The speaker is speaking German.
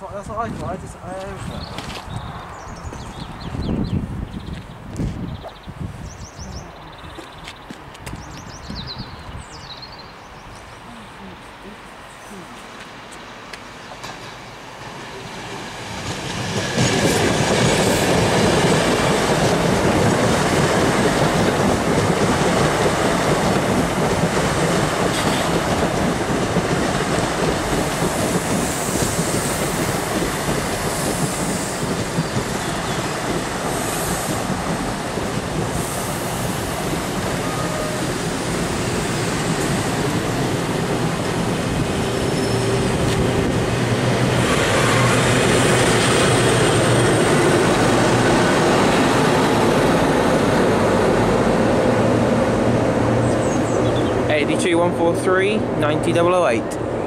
das, das reicht, das ist einfach. 32143 9008.